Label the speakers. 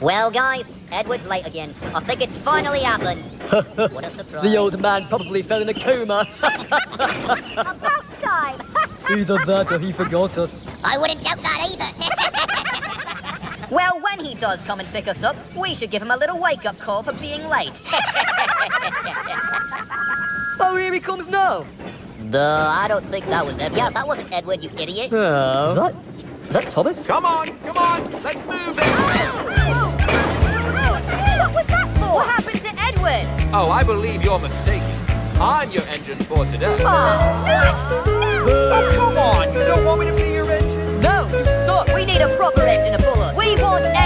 Speaker 1: Well, guys, Edward's late again. I think it's finally happened. what a surprise.
Speaker 2: The old man probably fell in a coma.
Speaker 3: About time.
Speaker 2: Either that or he forgot us.
Speaker 1: I wouldn't doubt that either. well, when he does come and pick us up, we should give him a little wake-up call for being late.
Speaker 2: Oh, here he comes now.
Speaker 1: Duh, I don't think that was Edward. Yeah, that wasn't Edward, you idiot.
Speaker 2: Oh. Is that, is that Thomas?
Speaker 4: Come on, come on, let's move Oh, I believe you're mistaken. I'm your engine for today.
Speaker 3: Oh,
Speaker 4: come on, you don't want me to be your engine?
Speaker 2: No, you suck.
Speaker 1: We need a proper engine to pull us. We want Edward.
Speaker 3: Yeah.